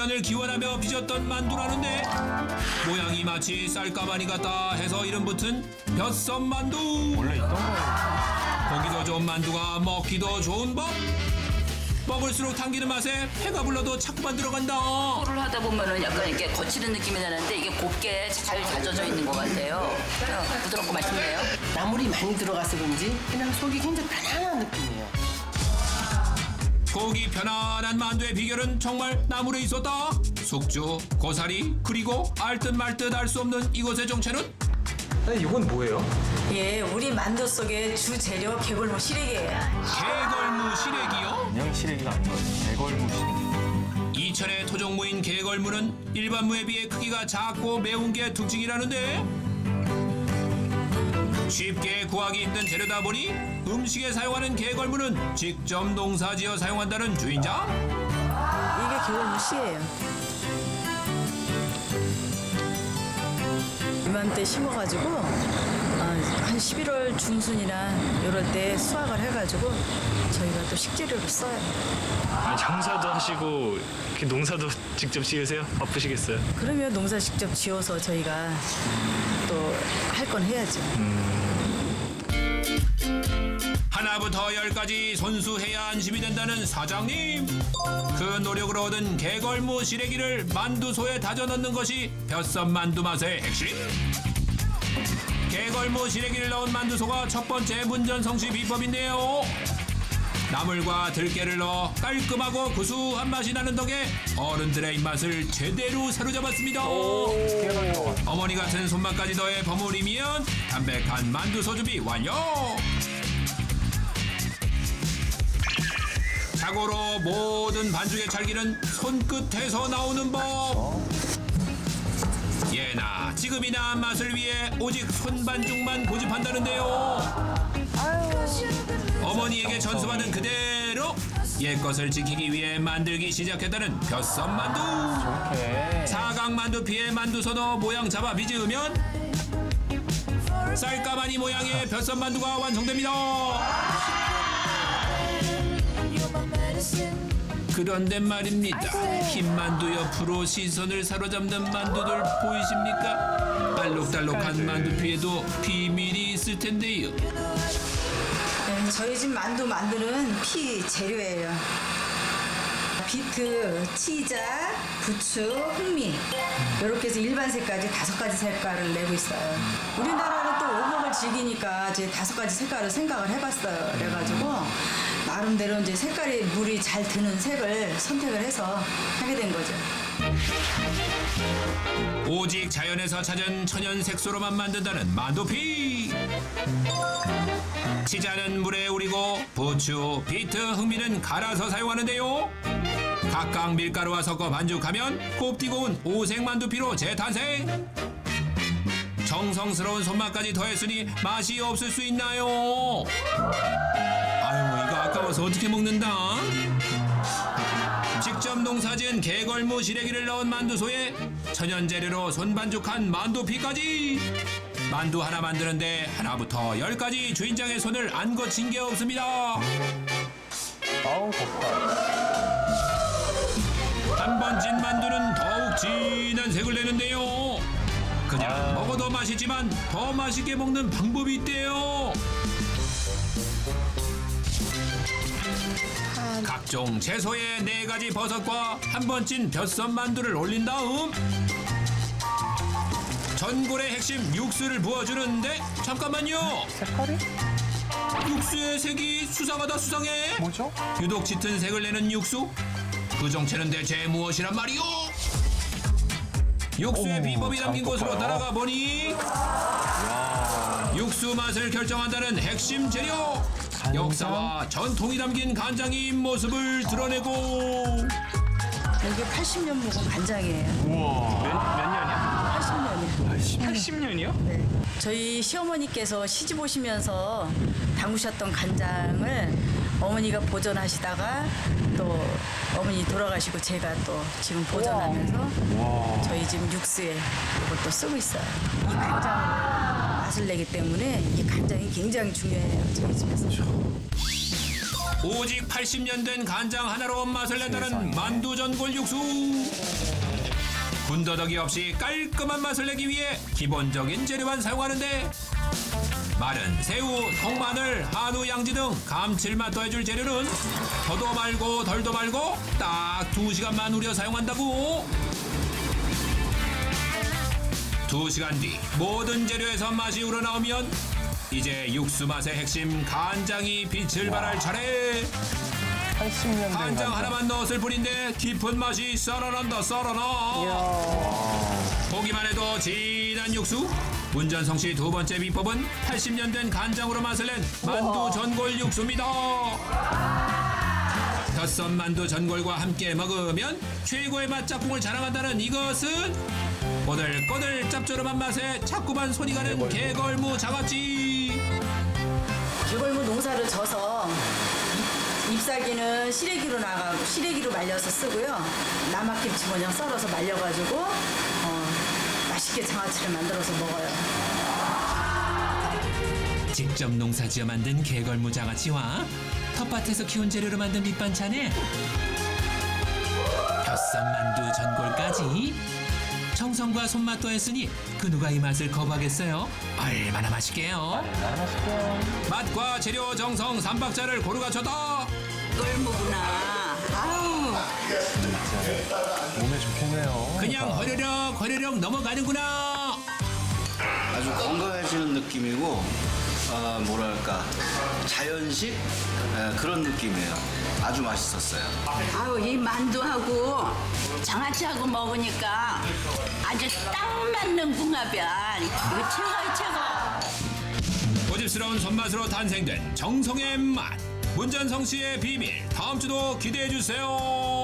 년을 기원하며 빚었던 만두라는데 모양이 마치 쌀가마니 같다 해서 이름 붙은 벼썸 만두 원래 있던 거예요. 보기도 좋은 만두가 먹기도 좋은 법 먹을수록 당기는 맛에 배가 불러도 자꾸만 들어간다 를 하다 보면은 약간 이렇게 거칠은 느낌이 나는데 이게 곱게 잘 다져져 있는 것 같아요. 어, 부드럽고 맛있네요. 나물이 많이 들어가서 그런지 그냥 속이 굉장히 편안한 느낌이에요. 고기 편안한 만두의 비결은 정말 나물에 있었다 숙주, 고사리, 그리고 알듯 말듯 알 수 없는 이곳의 정체는 근데 이건 뭐예요? 예, 우리 만두 속의 주 재료 개골무 시래기예요. 개걸무 시래기요 그냥 시래기가 아닌 거예요. 대걸무 시래기. 이천의 토종무인 개걸무는 일반 무에 비해 크기가 작고 매운 게 특징이라는데 쉽게 구하기 힘든 재료다 보니 음식에 사용하는 개걸무는 직접 농사지어 사용한다는 주인장 이게 개골무 씨예요. 이맘때 심어가지고 아, 한 11월 중순이나 이럴 때 수확을 해가지고 저희가 또 식재료로 써요. 아니, 장사도 하시고 이렇게 농사도 직접 지으세요? 바쁘시겠어요? 그러면 농사 직접 지어서 저희가 또 할 건 해야죠. 하나부터 열까지 손수해야 안심이 된다는 사장님. 그 노력으로 얻은 개걸무 시래기를 만두소에 다져 넣는 것이 벼썸 만두 맛의 핵심. 개걸무 시래기를 넣은 만두소가 첫 번째 문전성시 비법인데요. 나물과 들깨를 넣어 깔끔하고 구수한 맛이 나는 덕에 어른들의 입맛을 제대로 사로잡았습니다. 어머니 같은 손맛까지 더해 버무리면 담백한 만두소 준비 완료 자고로 모든 반죽의 찰기는 손끝에서 나오는 법. 예나 지금이나 맛을 위해 오직 손반죽만 고집한다는데요. 어머니에게 전수받은 그대로 옛것을 지키기 위해 만들기 시작했다는 벼썸 만두. 이렇게. 사각 만두 피에 만두 서너 모양 잡아 빚으면 쌀가마니 모양의 벼썸 만두가 완성됩니다. 그런데 말입니다. 흰 만두 옆으로 시선을 사로잡는 만두들 보이십니까? 알록달록한 만두 피에도 비밀이 있을 텐데요. 네, 저희 집 만두 만드는 피 재료예요. 비트, 치자, 부추, 흑미 이렇게 해서 일반색까지 다섯 가지 색깔을 내고 있어요. 우리나라는 즐기니까 이제 다섯 가지 색깔을 생각을 해봤어요. 그래가지고 나름대로 이제 색깔이 물이 잘 드는 색을 선택을 해서 하게 된 거죠. 오직 자연에서 찾은 천연 색소로만 만든다는 만두피. 치자는 물에 우리고 부추, 비트, 흑미는 갈아서 사용하는데요. 각각 밀가루와 섞어 반죽하면 곱디고운 오색 만두피로 재탄생. 정성스러운 손맛까지 더했으니 맛이 없을 수 있나요? 아유 이거 아까워서 어떻게 먹는다? 직접 농사지은 개걸무 시래기를 넣은 만두소에 천연 재료로 손반죽한 만두피까지 만두 하나 만드는데 하나부터 열까지 주인장의 손을 안 거친 게 없습니다. 아우, 덥다. 한 번 찐 만두는 더욱 진한 색을 내는데요. 그냥 먹어도 맛있지만 더 맛있게 먹는 방법이 있대요. 각종 채소에 네 가지 버섯과 한 번 찐 벼썸 만두를 올린 다음 전골의 핵심 육수를 부어주는데 잠깐만요. 색깔이? 육수의 색이 수상하다 수상해. 뭐죠? 유독 짙은 색을 내는 육수? 그 정체는 대체 무엇이란 말이오? 육수의 비법이 담긴 장 곳으로. 따라가 보니 육수 맛을 결정한다는 핵심 재료 역사와 전통이 담긴 간장이 모습을 드러내고 여기 80년 묵은 간장이에요. 우와. 몇, 몇 년이요? 80년이요. 80년이요? 네. 저희 시어머니께서 시집 오시면서 담그셨던 간장을 어머니가 보존하시다가 또 어머니 돌아가시고 제가 또 지금 보존하면서 저희 집 육수에 이것도 쓰고 있어요. 이 간장으로 맛을 내기 때문에 이 간장이 굉장히 중요해요. 저희 집에서. 오직 80년 된 간장 하나로 맛을 낸다는 만두 전골 육수. 군더더기 없이 깔끔한 맛을 내기 위해 기본적인 재료만 사용하는데 마른 새우, 통마늘, 한우, 양지 등 감칠맛 더해줄 재료는 더도 말고 덜도 말고 딱 두시간만 우려 사용한다고. 두시간뒤 모든 재료에서 맛이 우러나오면 이제 육수 맛의 핵심 간장이 빛을 발할 차례. 80년 된 간장 하나만 넣었을 뿐인데 깊은 맛이 썰어난다 썰어나. 보기만 해도 진한 육수. 문전성 씨 두 번째 비법은 80년 된 간장으로 맛을 낸 만두 전골 육수입니다. 덧선 만두 전골과 함께 먹으면 최고의 맛 짝꿍을 자랑한다는 이것은 꼬들꼬들 짭조름한 맛에 자꾸만 손이 가는 개걸무 장아찌. 개골무 농사를 져서 잎- 잎사귀는 시래기로 나가고 시래기로 말려서 쓰고요. 남학김치 모양 썰어서 말려가지고 어, 맛있게 장아찌를 만들어서 먹어요. 직접 농사지어 만든 개걸무 장아찌와 텃밭에서 키운 재료로 만든 밑반찬에 벼쌈 만두 전골까지 정성과 손맛 더했으니 그 누가 이 맛을 거부하겠어요? 얼마나 맛있게요? 맛과 재료 정성 삼박자를 고루 갖춰다 꿀무구나. 몸에 좋겠네요. 그냥 허려력 허려력 넘어가는구나 아주 건강해지는 느낌이고 어, 뭐랄까 자연식 예, 그런 느낌이에요. 아주 맛있었어요. 아우 이 만두하고 장아찌하고 먹으니까 아주 딱 맞는 궁합이야. 이거 최고야 최고. 고집스러운 손맛으로 탄생된 정성의 맛 문전성 씨의 비밀 다음 주도 기대해 주세요.